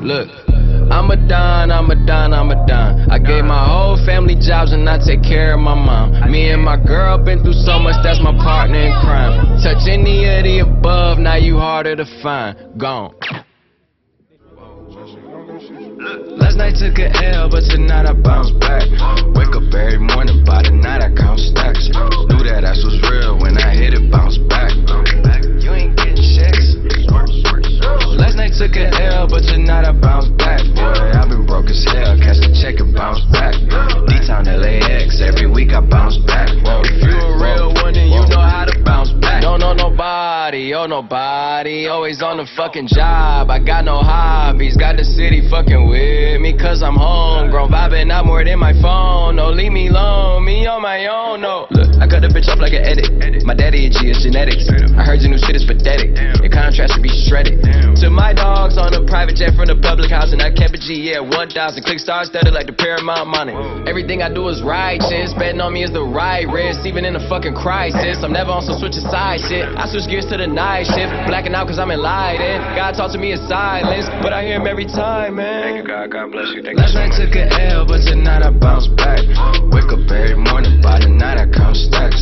Look, I'm a don, I'm a don, I'm a don. I gave my whole family jobs and I take care of my mom. Me and my girl been through so much, that's my partner in crime. Touch any of the above, now you harder to find. Gone. Last night took a L, but tonight back. If you a real one, then you know how to bounce back. Don't know nobody, oh nobody. Always on the fucking job. I got no hobbies, got the city fucking with me, cause I'm home. homegrown. Vibing out more than my phone. No, leave me alone, me on my own, no. Look, I cut the bitch up like an edit. My daddy a G is genetics. I heard your new shit is pathetic. Jet from the public house, and I kept a G, yeah, 1,000. Click stars studded like the Paramount money. Everything I do is righteous. Betting on me is the right risk, even in a fucking crisis. I'm never on some switch of side shit. I switch gears to the night shift. Blacking out cause I'm enlightened. God talk to me in silence, but I hear him every time, man. Thank you, God. God bless you. Thank Last you so night took a L, but tonight I bounce back. Wake up every morning, by the night I count stacks.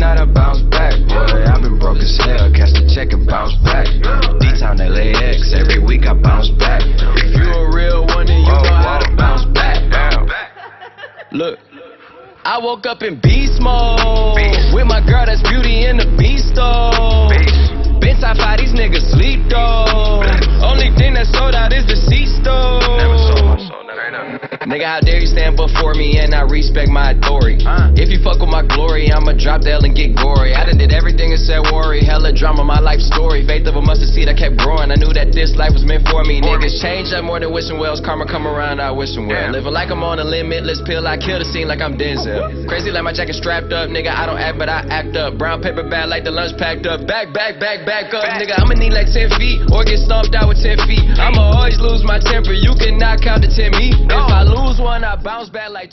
Tonight I bounce back. Boy, I've been broke as hell, catch the check and bounce back. D-Town LAX, every week I bounce back. If you a real one, then you know how to bounce back. Look. I woke up in beast mode Beast. with my girl that's beauty in the beast though. Been top five, these niggas sleep though. Only thing that sold out is the seats though. Never sold my soul. Never ain't up. Nigga, how dare you stand before me and I respect my authority? Uh. If you fuck with my I'ma drop the L and get gory. I done did everything and said worry. Hella drama, my life story. Faith of a mustard seed, I kept growing. I knew that this life was meant for me. Niggas change up more than wishing wells. Karma come around, I wishing well. Living like I'm on a limitless pill. I kill the scene like I'm Denzel. Crazy like my jacket strapped up. Nigga, I don't act, but I act up. Brown paper bag like the lunch packed up. Back, back, back, back up. Back. Nigga, I'ma need like 10 feet or get stomped out with 10 feet. I'ma always lose my temper. You cannot count to 10 me. If I lose one, I bounce back like.